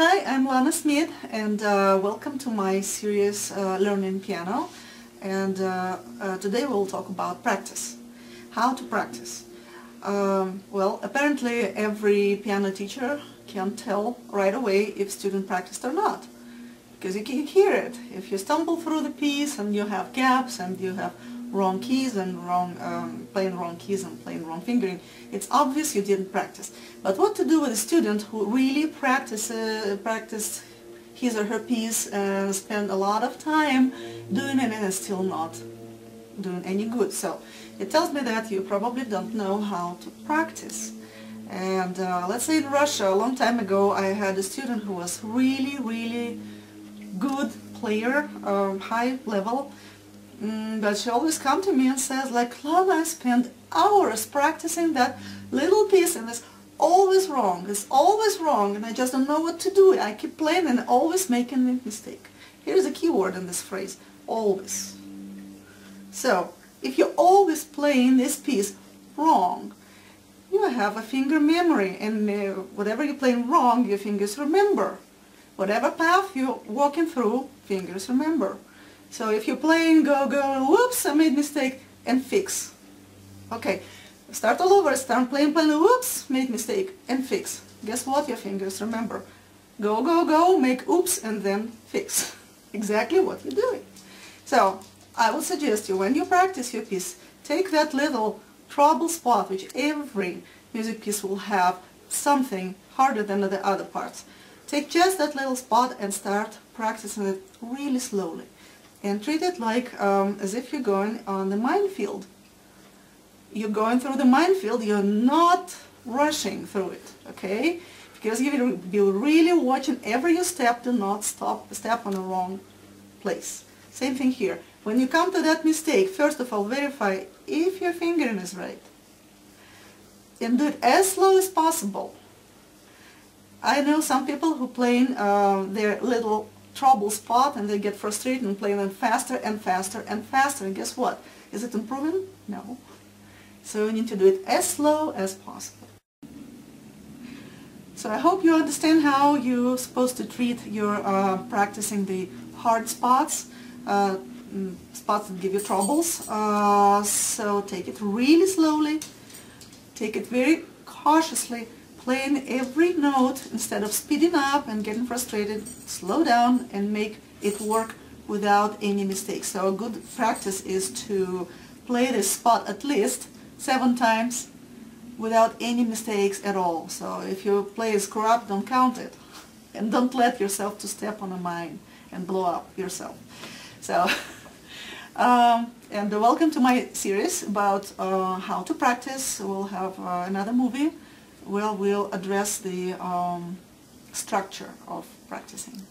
Hi, I'm Lana Smith and uh, welcome to my series uh, Learning Piano and uh, uh, today we'll talk about practice. How to practice. Um, well, apparently every piano teacher can tell right away if student practiced or not because you can hear it. If you stumble through the piece and you have gaps and you have wrong keys and wrong um, playing wrong keys and playing wrong fingering, it's obvious you didn't practice. But what to do with a student who really practice, uh, practiced his or her piece and spent a lot of time doing it and still not doing any good. So it tells me that you probably don't know how to practice. And uh, let's say in Russia, a long time ago, I had a student who was really, really good player, um, high level, Mm, but she always come to me and says, like, Lana, I spent hours practicing that little piece and it's always wrong. It's always wrong and I just don't know what to do. I keep playing and always making a mistake. Here's a key word in this phrase, always. So, if you're always playing this piece wrong, you have a finger memory and uh, whatever you're playing wrong, your fingers remember. Whatever path you're walking through, fingers remember. So if you're playing go, go, whoops, I made mistake, and fix. Okay, start all over, start playing, playing, whoops, made mistake, and fix. Guess what, your fingers remember? Go, go, go, make oops, and then fix. exactly what you're doing. So, I would suggest you, when you practice your piece, take that little trouble spot, which every music piece will have something harder than the other parts. Take just that little spot and start practicing it really slowly and treat it like um, as if you're going on the minefield. You're going through the minefield, you're not rushing through it, okay? Because you will be really watching every step to not stop step on the wrong place. Same thing here. When you come to that mistake, first of all, verify if your fingering is right. And do it as slow as possible. I know some people who play uh, their little trouble spot and they get frustrated and play them faster and faster and faster. And guess what? Is it improving? No. So you need to do it as slow as possible. So I hope you understand how you're supposed to treat your uh, practicing the hard spots, uh, mm, spots that give you troubles. Uh, so take it really slowly, take it very cautiously, playing every note instead of speeding up and getting frustrated, slow down and make it work without any mistakes. So a good practice is to play this spot at least seven times without any mistakes at all. So if your play is corrupt, don't count it. And don't let yourself to step on a mine and blow up yourself. So, um, and welcome to my series about uh, how to practice. We'll have uh, another movie well, we'll address the um, structure of practicing.